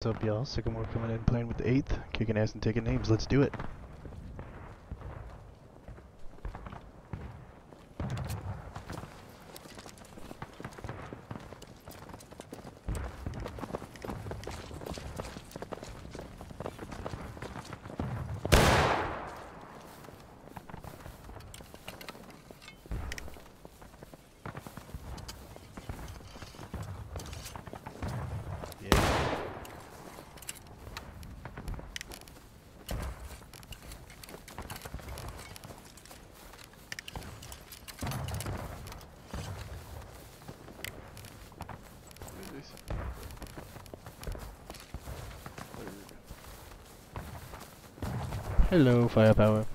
What's up, y'all? Sycamore coming in, playing with the 8th, kicking ass and taking names. Let's do it. Hello, firepower.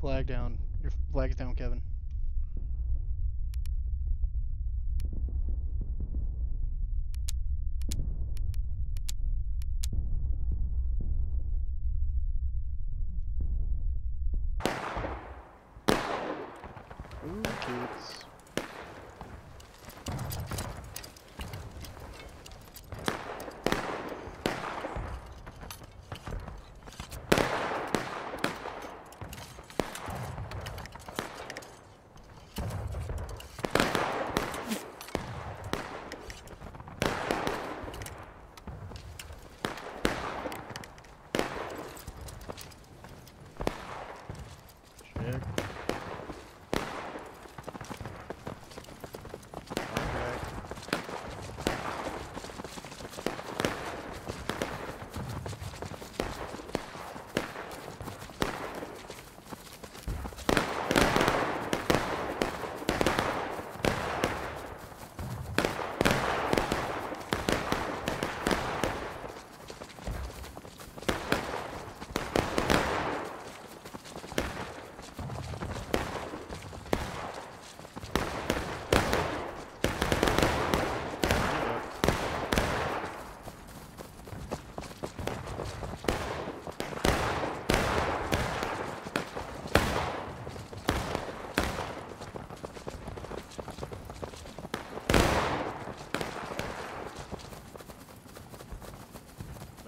Flag down. Your flag's down, Kevin. Ooh, kids. Check.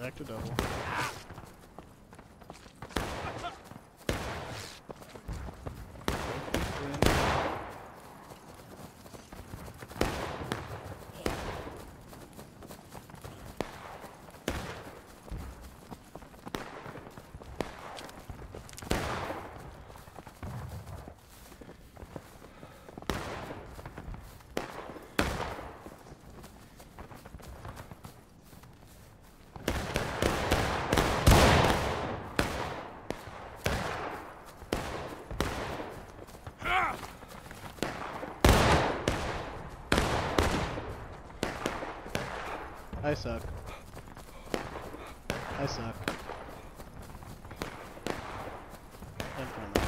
Okay. Back to double. I suck. I suck. I'm fine.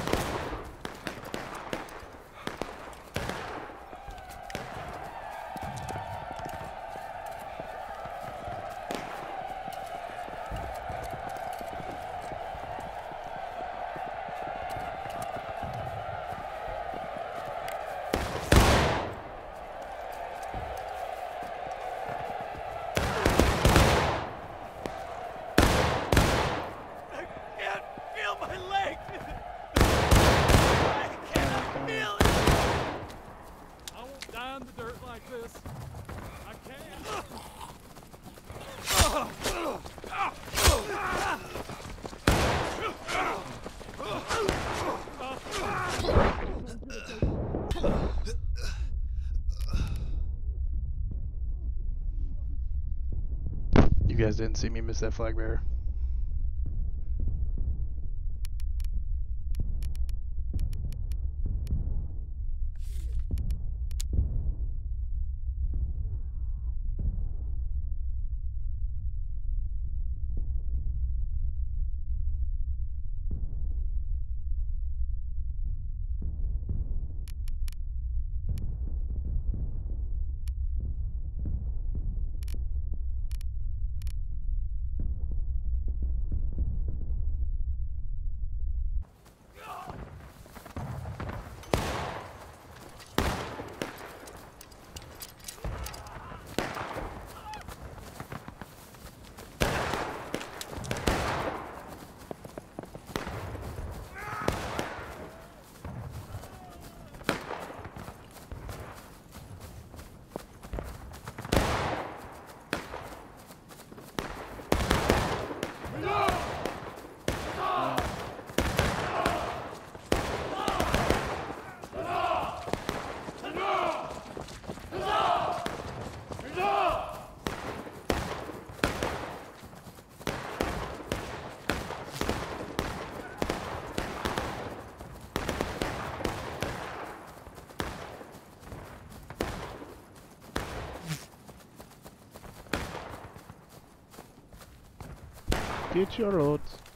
I can't feel my leg. I can't feel it. I won't die in the dirt like this. I can't. You guys didn't see me miss that flag bearer. Get your roads.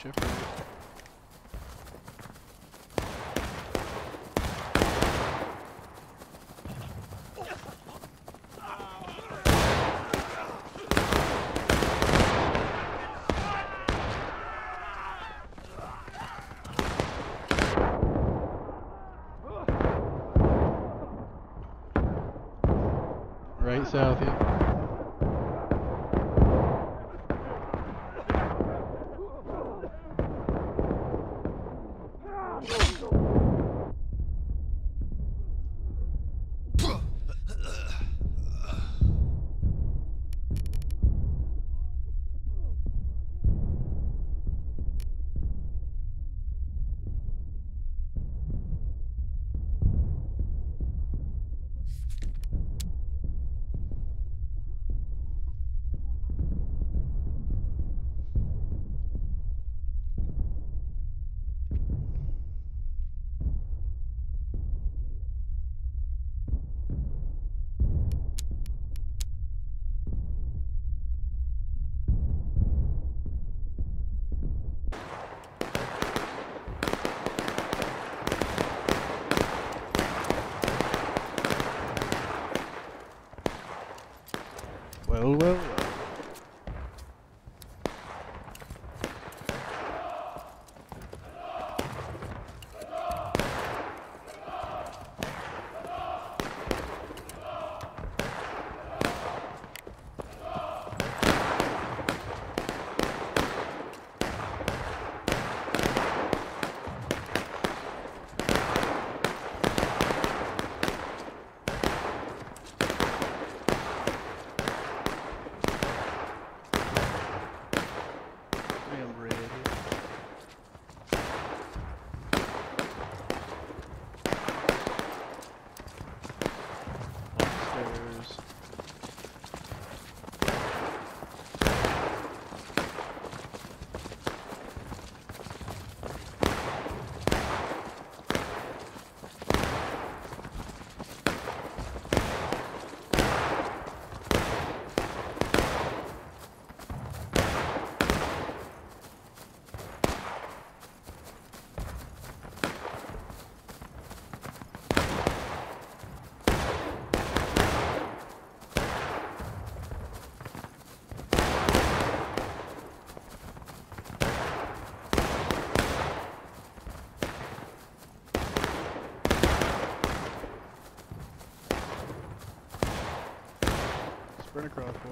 shift right? south, yeah.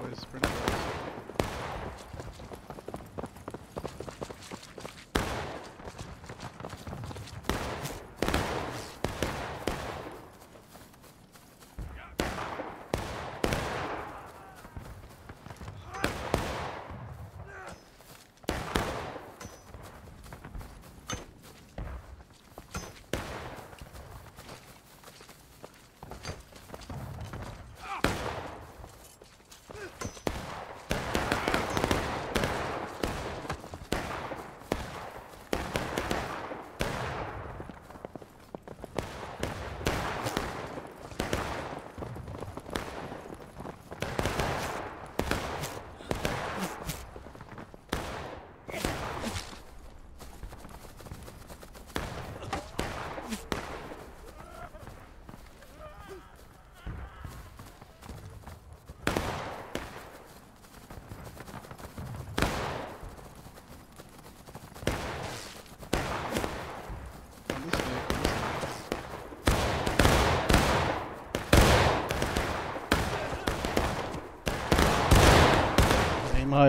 whisper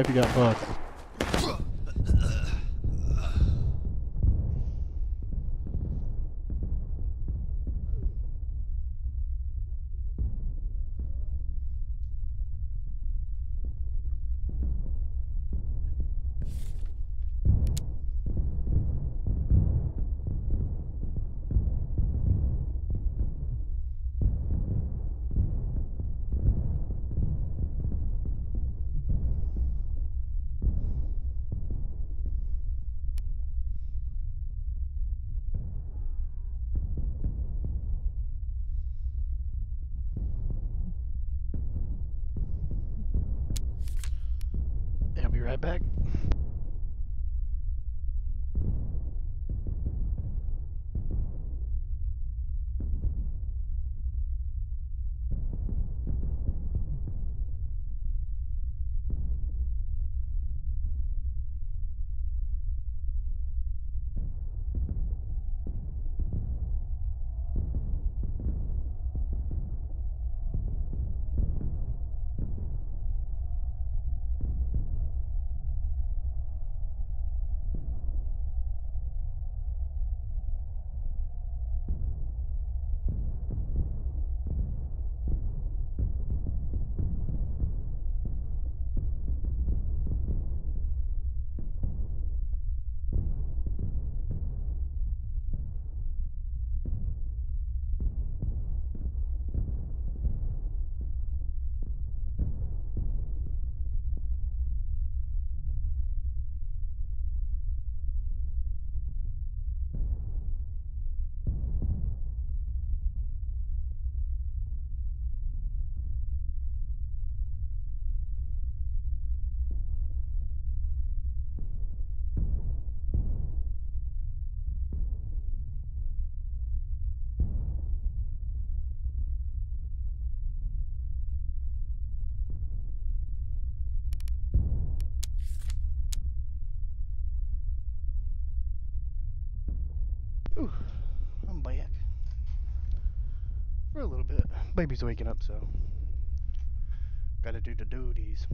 if you got both. For a little bit. Baby's waking up, so gotta do the duties.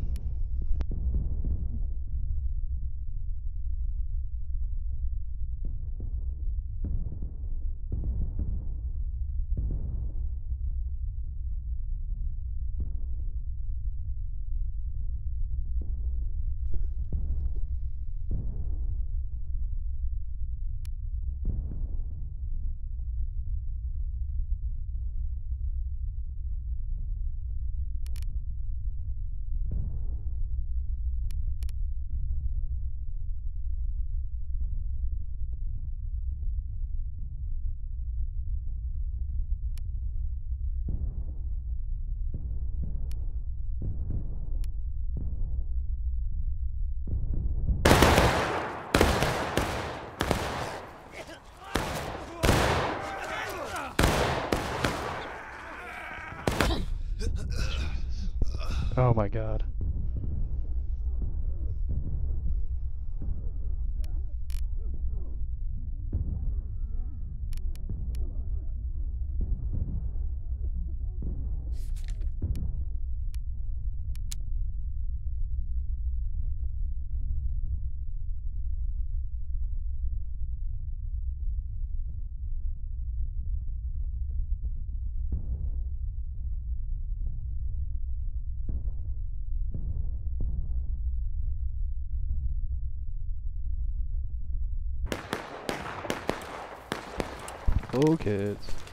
My god. Oh kids.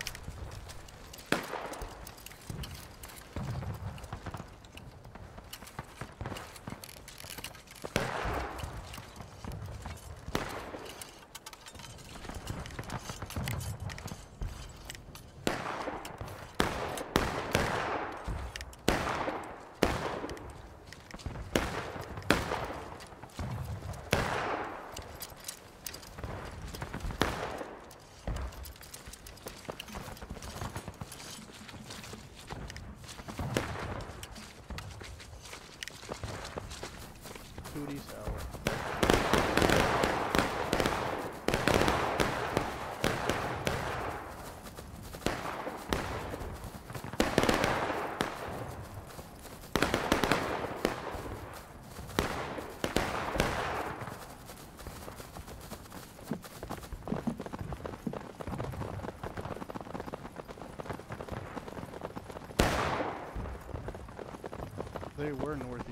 They were northeast.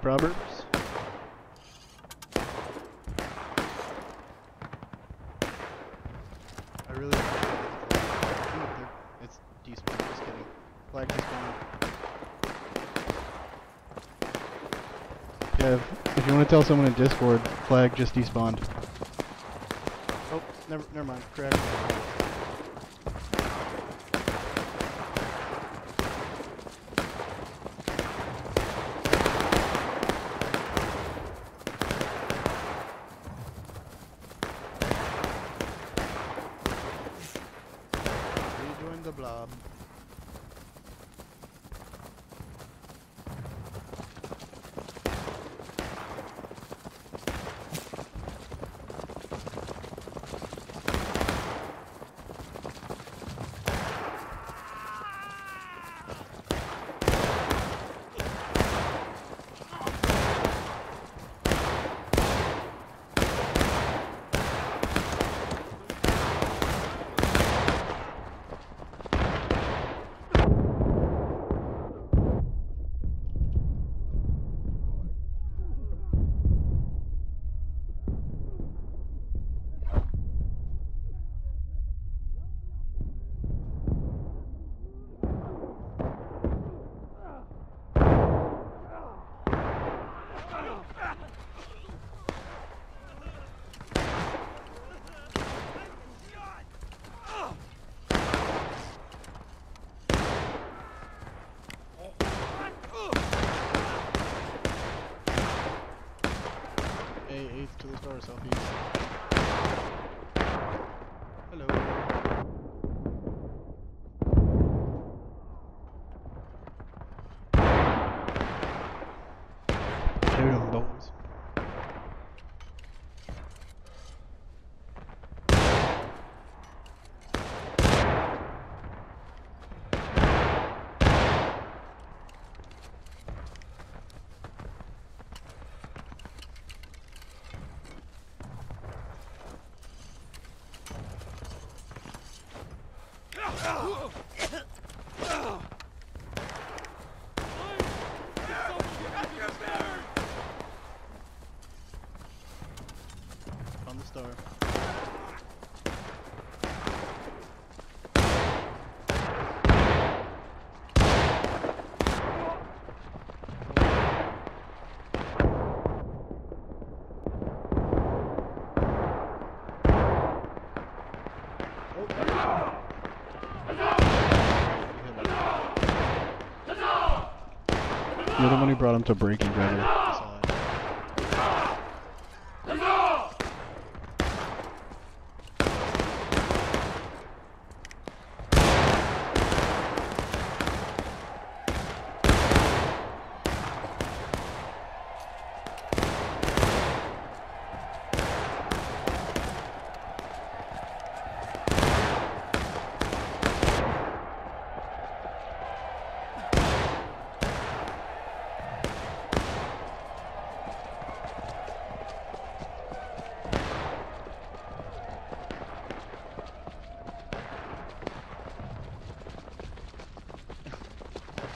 Proverbs. I really. It's despawned. Just kidding. Flag despawned. Kev, if you want to tell someone in Discord, flag just despawned. Oh, never, never mind. Correct. Rejoin the blob. A eighth to the Star. Oh, You're the one who brought him to breaking Trevor.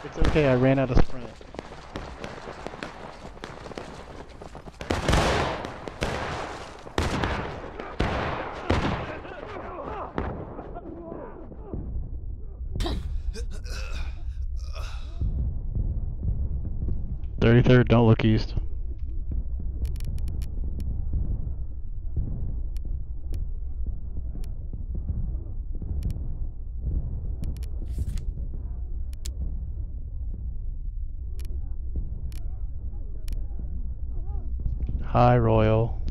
It's okay, I ran out of sprint. Thirty third, don't look east. Hi, Royal.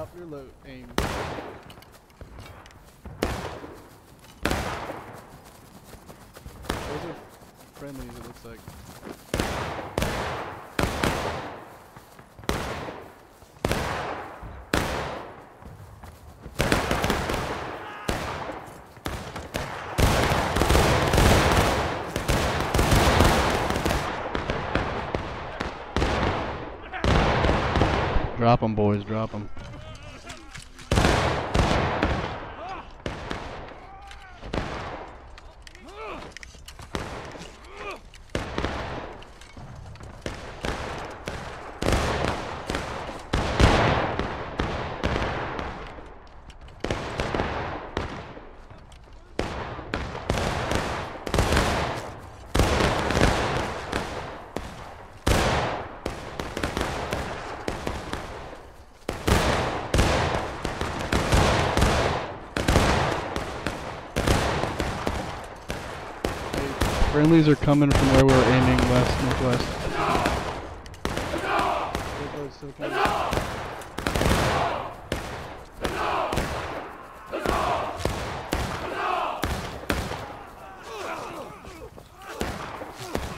Drop your load aim. Those are friendlies, it looks like. Drop 'em, boys. Drop 'em. Friendlies are coming from where we're aiming west, northwest. Good load still.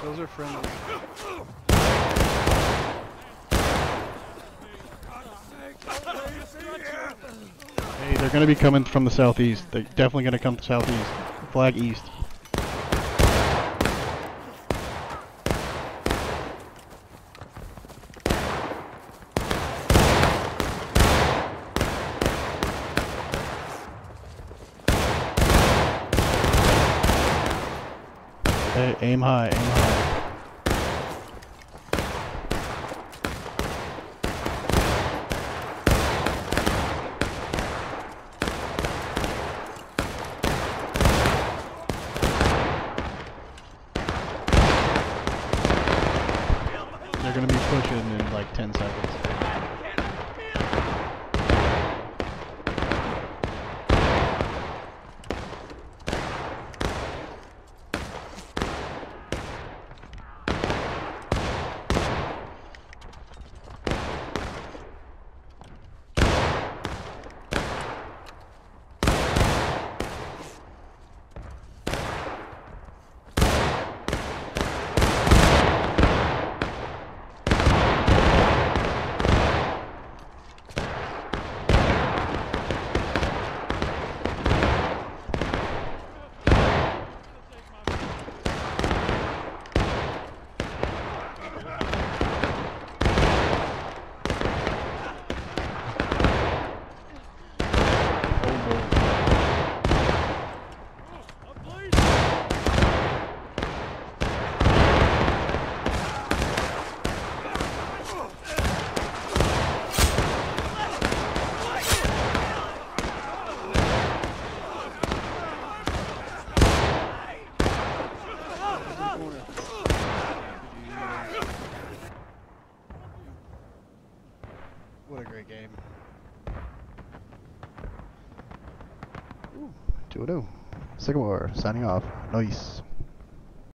Those are friendlies. Hey, they're gonna be coming from the southeast. They're definitely gonna come southeast. Flag east. Hey, aim high, aim Sycamore signing off. Nice.